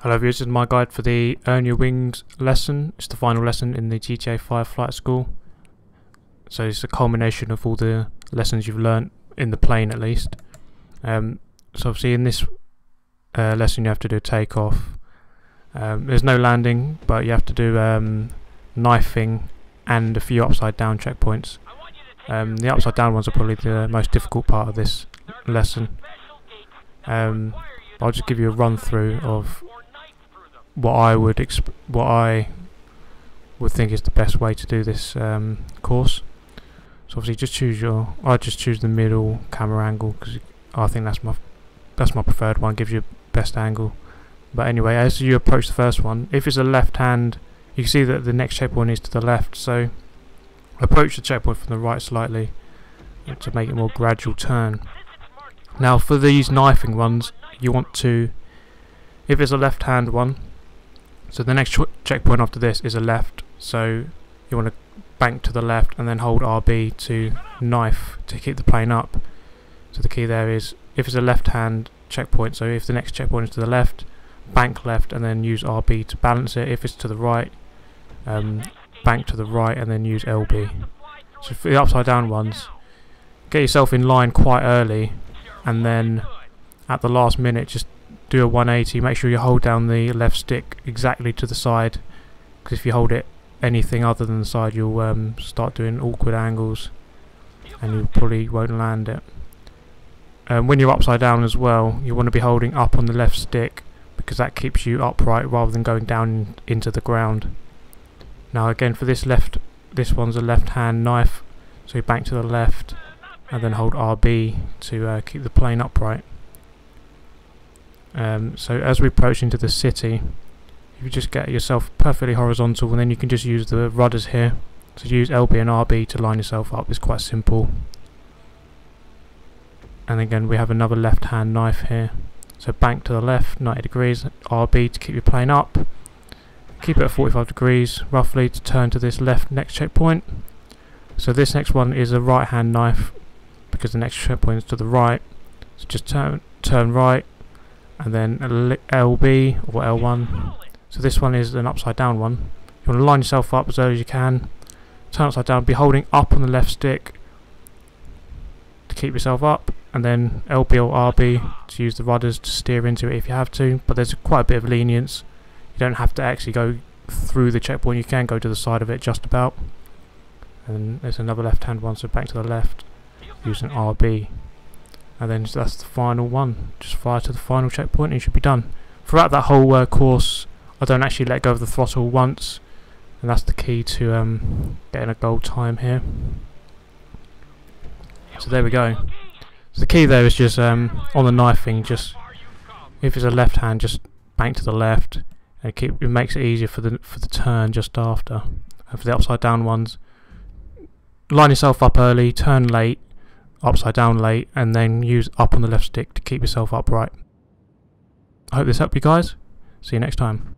Hello viewers, this is my guide for the Earn Your Wings lesson. It's the final lesson in the GTA 5 flight school. So it's a culmination of all the lessons you've learnt in the plane at least. Um, so obviously in this uh, lesson you have to do a takeoff. Um, there's no landing, but you have to do um, knifing and a few upside down checkpoints. Um, the upside down ones are probably the most difficult part of this lesson. Um, I'll just give you a run through of what I would exp what I would think is the best way to do this um, course. So obviously, just choose your. I just choose the middle camera angle because I think that's my that's my preferred one. Gives you best angle. But anyway, as you approach the first one, if it's a left hand, you can see that the next checkpoint is to the left. So approach the checkpoint from the right slightly to make it more gradual turn. Now for these knifing ones, you want to, if it's a left hand one, so the next checkpoint after this is a left, so you want to bank to the left and then hold RB to knife to keep the plane up. So the key there is if it's a left hand checkpoint, so if the next checkpoint is to the left, bank left and then use RB to balance it. If it's to the right, um, bank to the right and then use LB. So for the upside down ones, get yourself in line quite early and then at the last minute just do a 180 make sure you hold down the left stick exactly to the side because if you hold it anything other than the side you'll um, start doing awkward angles and you probably won't land it. Um, when you're upside down as well you want to be holding up on the left stick because that keeps you upright rather than going down into the ground. Now again for this left this one's a left hand knife so you bank to the left and then hold RB to uh, keep the plane upright um, so as we approach into the city, you just get yourself perfectly horizontal and then you can just use the rudders here. So use LB and RB to line yourself up, it's quite simple. And again we have another left hand knife here. So bank to the left, 90 degrees, RB to keep your plane up. Keep it at 45 degrees roughly to turn to this left next checkpoint. So this next one is a right hand knife because the next checkpoint is to the right. So just turn turn right and then LB or L1 so this one is an upside down one. You want to line yourself up as early as you can. Turn upside down be holding up on the left stick to keep yourself up and then LB or RB to use the rudders to steer into it if you have to but there's quite a bit of lenience. You don't have to actually go through the checkpoint. You can go to the side of it just about. And there's another left hand one so back to the left using an RB and then that's the final one. Just fire to the final checkpoint and you should be done. Throughout that whole uh, course I don't actually let go of the throttle once. And that's the key to um, getting a gold time here. So there we go. So the key there is just um, on the knifing just if it's a left hand just bank to the left and keep it makes it easier for the for the turn just after. And for the upside down ones line yourself up early turn late upside down late and then use up on the left stick to keep yourself upright. I hope this helped you guys. See you next time.